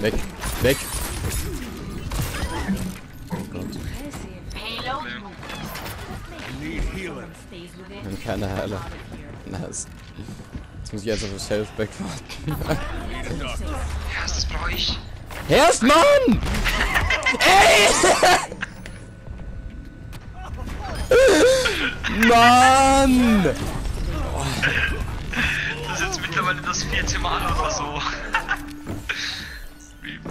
Weg. Weg. Haben keine Heile. Nice. Jetzt muss ich jetzt auf das Healthback warten. Need a doctor. Ja, brauche ich. Erst Mann! Ey! Mann! Jetzt mittlerweile das vierte Mal oder so.